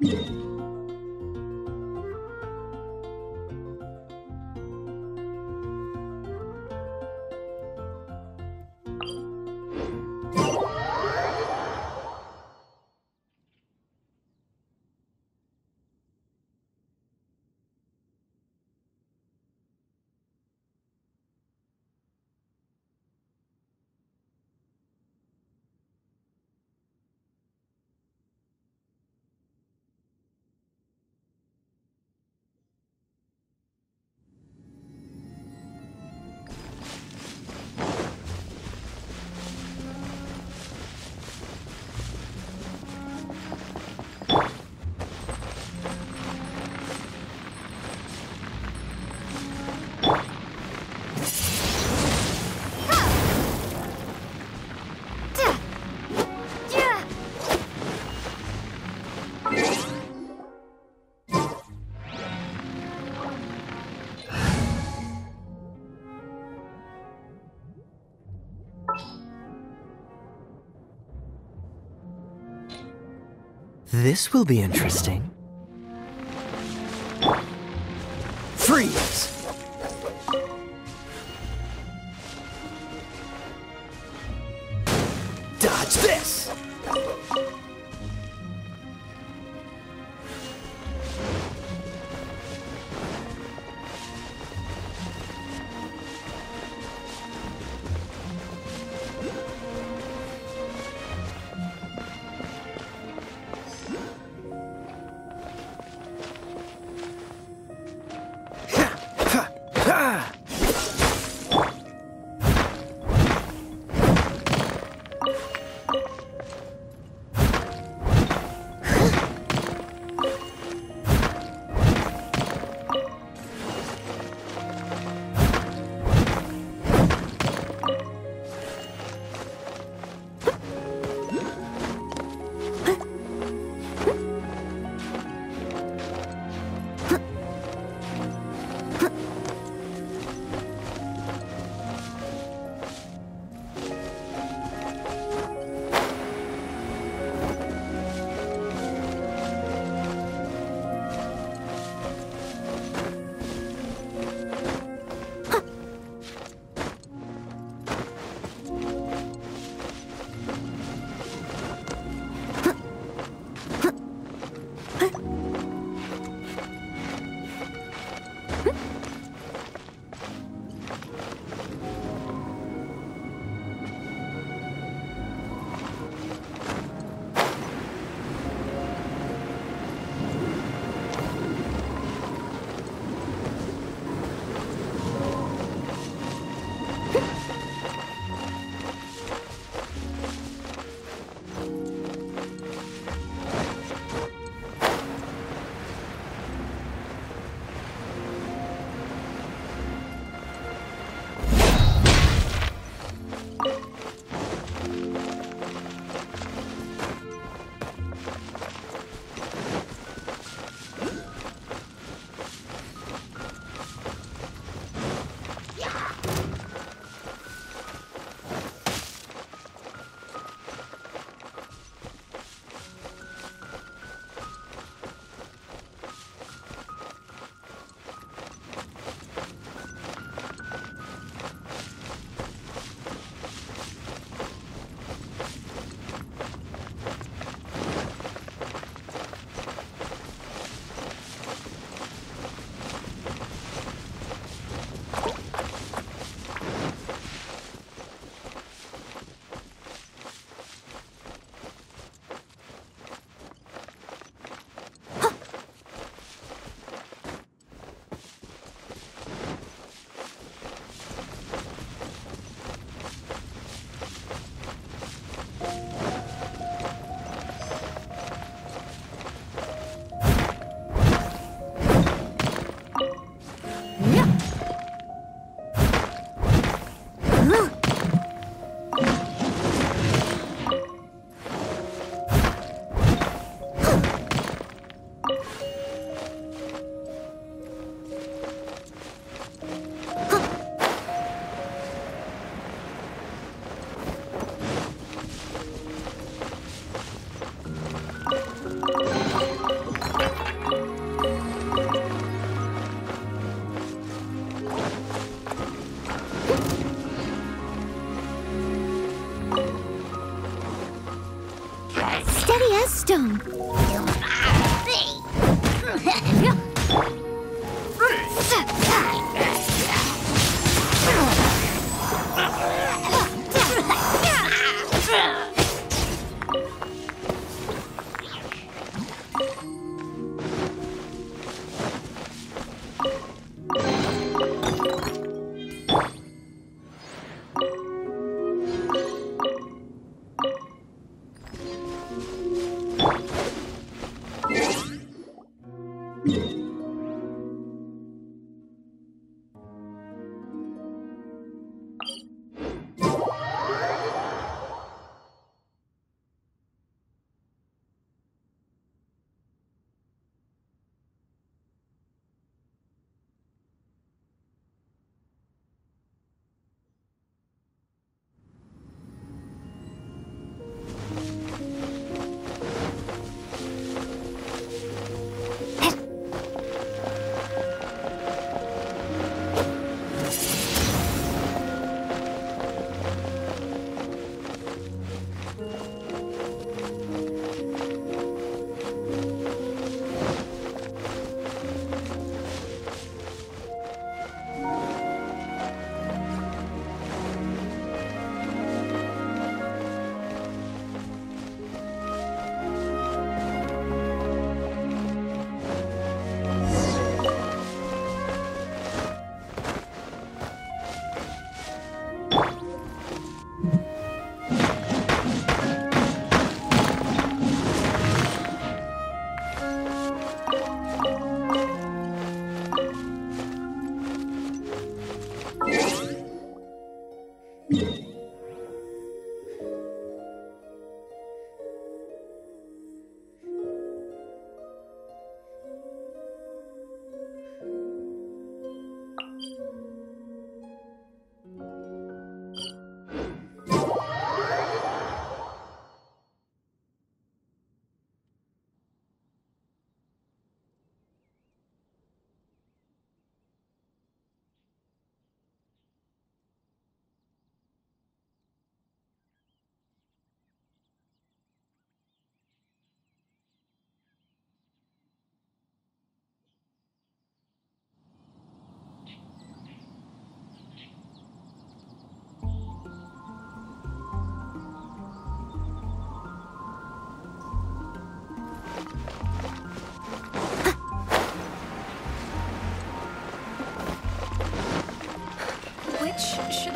Yeah. This will be interesting. Freeze! Dodge this! Gas stone. 去去